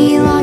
me long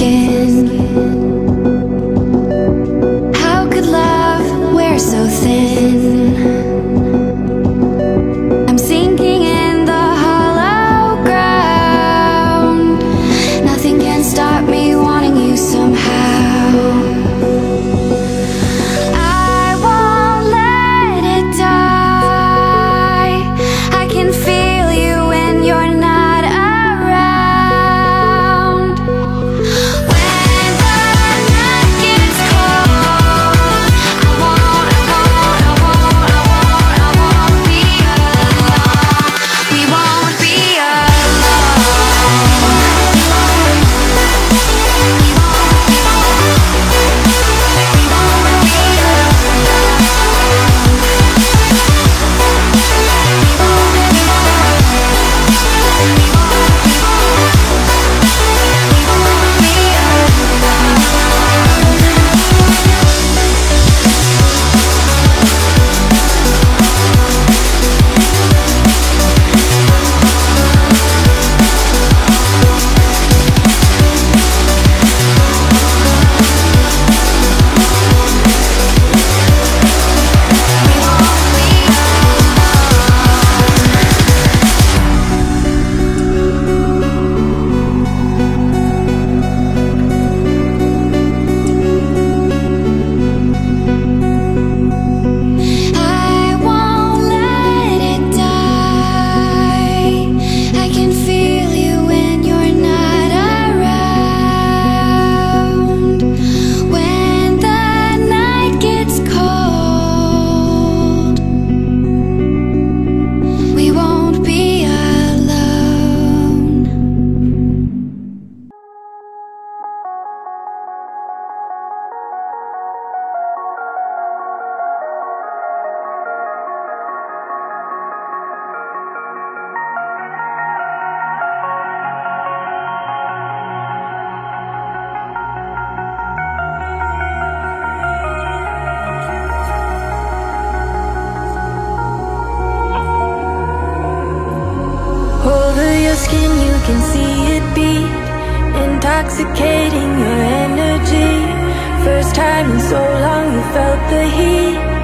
skin. time in so long you felt the heat.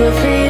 Days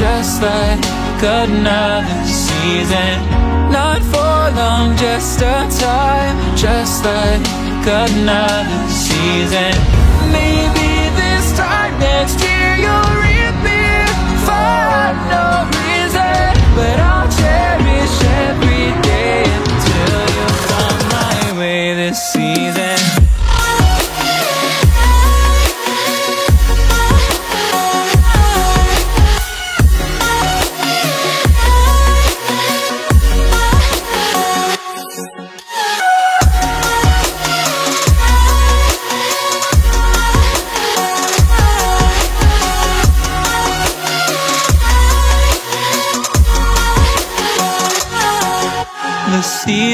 just like another season. Not for long, just a time, just like another season. Maybe this time next year you'll reappear for no reason. But I'll cherish every day until you come my way this season.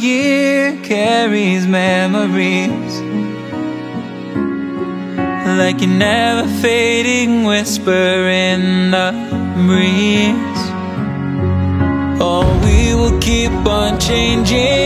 Year carries memories. Like a never fading whisper in the breeze. Oh, we will keep on changing